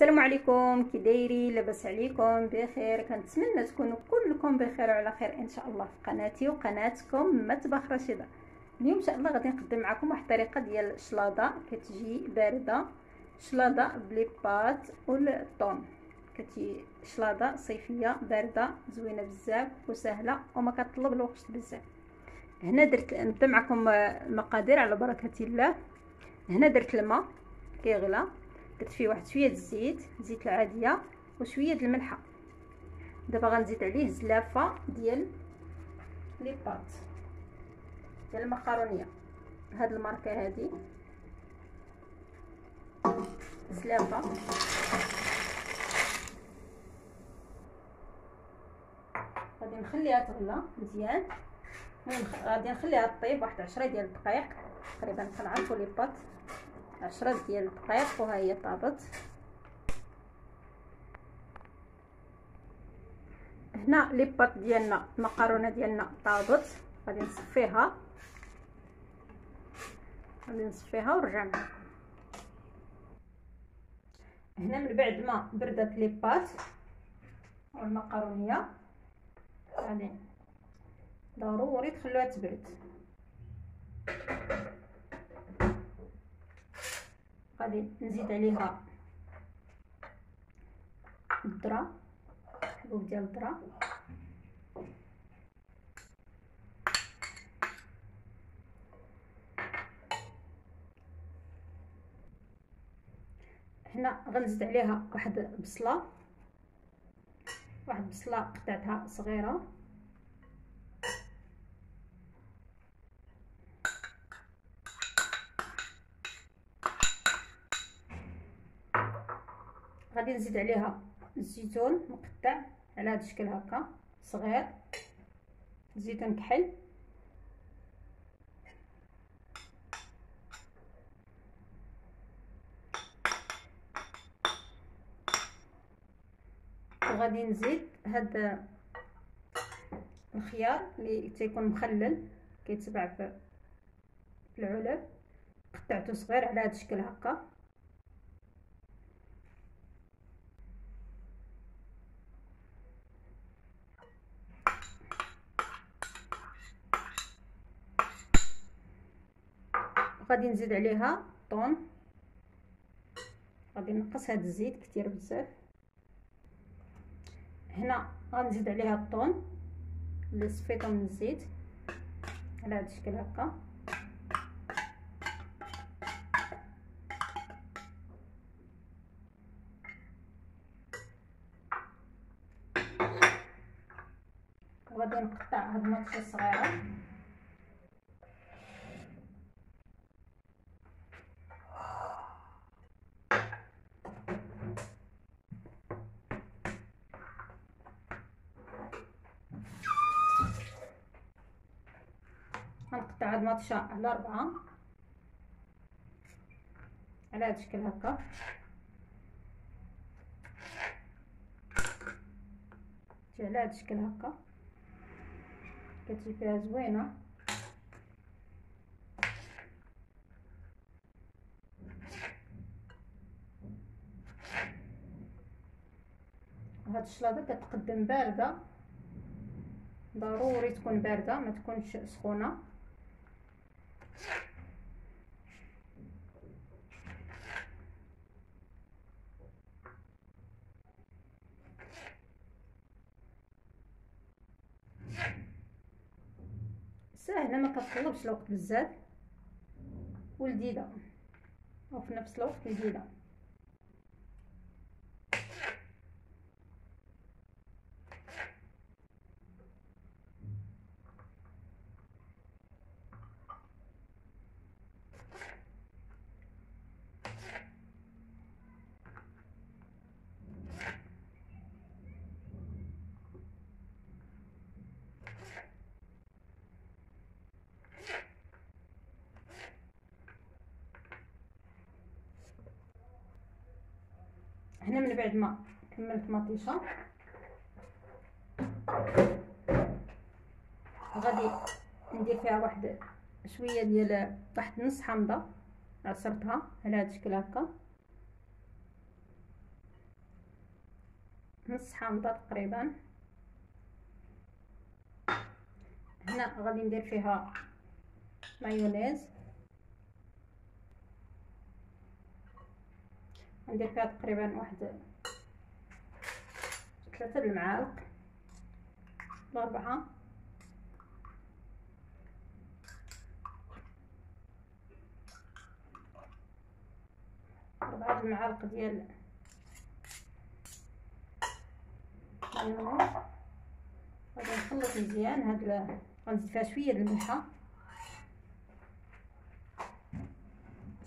السلام عليكم كي دايرين لاباس عليكم؟ بخير. كنتمنى تكونوا كلكم بخير وعلى خير إن شاء الله في قناتي وقناتكم مطبخ رشيدة. اليوم إن شاء الله غادي نقدم معكم واحد الطريقة ديال الشلاضه كتجي باردة شلاضة بلي بات والطون كتجي شلاضة صيفية باردة زوينة بزاف وسهلة وما كتطلب الوقت بزاف. هنا درت نبدأ معكم المقادير على بركة الله. هنا درت الماء كيغلى. درت فيه واحد شوية الزيت زيت العادية وشوية الملحة. دابا غنزيد عليه زلافة ديال لي بات ديال المقرونية. هاد الماركة هادي. زلافة. غادي نخليها تغلى مزيان. غادي نخليها طيب واحد عشرة ديال الدقائق تقريبا كنعرفوا لي بات. عشرة ديال الدقائق وها هي طابت هنا لي بات ديالنا المقرونه ديالنا طابت غادي نصفيها غادي نصفيها ونرجع هنا من بعد ما بردت لي بات والمقرونيه غادي ضروري تخلوها تبرد غادي نزيد عليها الذره حبوب ديال الذره هنا غنزيد عليها واحد البصله واحد البصله قطعتها صغيرة. غادي نزيد عليها الزيتون مقطع على هذا الشكل هكا صغير زيتون كحل وغادي نزيد هاد الخيار اللي تيكون مخلل كيتباع في العلب قطعته صغير على هذا الشكل هكا. غادي نزيد عليها طون. غادي نقص هذا الزيت كتير بزاف. هنا غنزيد عليها الطون اللي صفيته من الزيت على هذا الشكل هكا. وغادي نقطع هاد المطشه الصغيرة. المطشه على ربعة على هاد الشكل هكا. تجي على هاد الشكل هكا. كتجي فيها زوينة. هاد الشلاضة كتقدم باردة. ضروري تكون باردة ما تكونش سخونة. سهله ما كتطلبش الوقت بزاف. ولذيذه وفي نفس الوقت لذيذه هنا من بعد ما كملت مطيشة. غادي ندير فيها واحد شوية ديال واحد نص حامضه عصرتها على هذا الشكل هكا. نص حامضه تقريبا. هنا غادي ندير فيها مايونيز. ندير فيها تقريبا واحد ثلاثة المعالق الأربعة أربعة المعالق ديال المايونيز غادي نخلط مزيان هاد غنزيد فيها شوية د الملحة.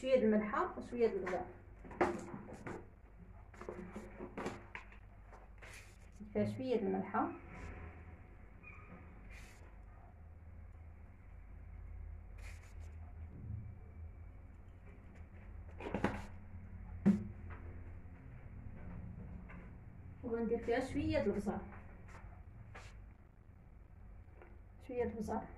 شوية د الملحة وشوية د الغذاء فيها شوية د الملحة. وغندير فيها شوية د شوية د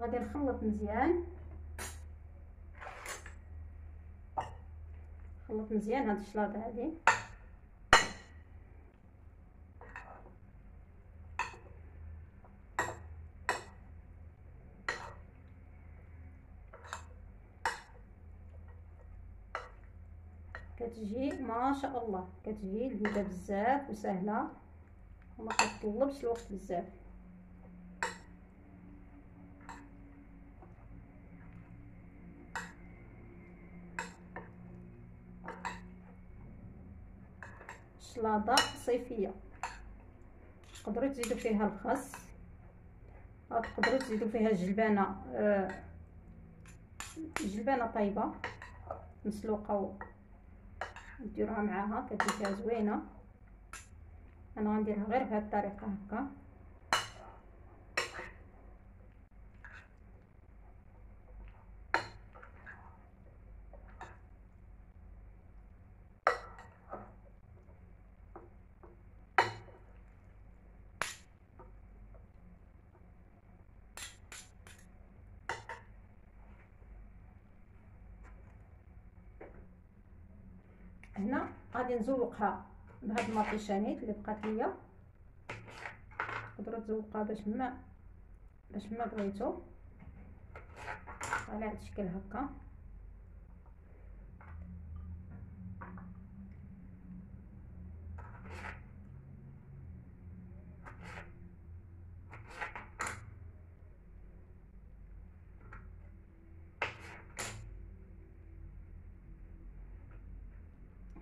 غادي نخلط مزيان. نخلط مزيان هاد الشلاضة هادي. كتجي ما شاء الله كتجي لذيذة بزاف وسهلة وما كتطلبش الوقت بزاف. شلاضه صيفية. تقدروا تزيدوا فيها الخس. تقدروا تزيدوا فيها جلبانه آه جلبانة طيبة مسلوقة وديروها معاها كتجي فيها زوينة. أنا غنديرها غير بهذه الطريقة هكا هنا غادي نزوقها بهاد المطيشانيت اللي بقات ليا. تقدروا تزوقوها باش ما باش ما بغيتو. على هاد الشكل هكا.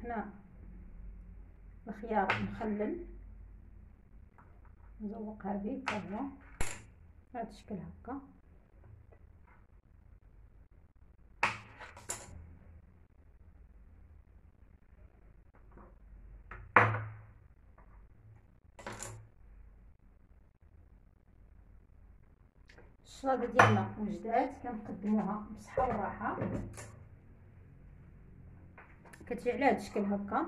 هنا الخيار مخلل. نزوقها به هو بهذا الشكل هكا. الشلاضه ديالنا وجدات كنقدموها بصحة وراحة. كتجي على هذا الشكل هكا.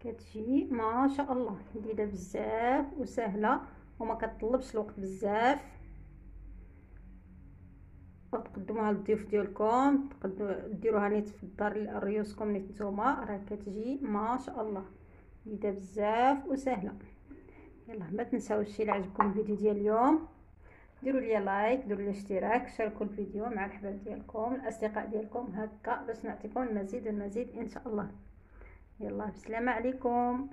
كتجي ما شاء الله لذيذة بزاف وسهلة وما كتطلبش الوقت بزاف. وتقدموها للضيوف ديالكم ديروها نيت في الدار ريوسكم نيت نتوما. راه كتجي ما شاء الله لذيذة بزاف وسهلة. يلا ما تنساوش إلى عجبكم الفيديو ديال اليوم. ديروا لي لايك ديروا لي اشتراك شاركوا الفيديو مع الحباب ديالكم الأصدقاء ديالكم. هكا باش نعطيكم المزيد والمزيد إن شاء الله. يلا بسلامه عليكم.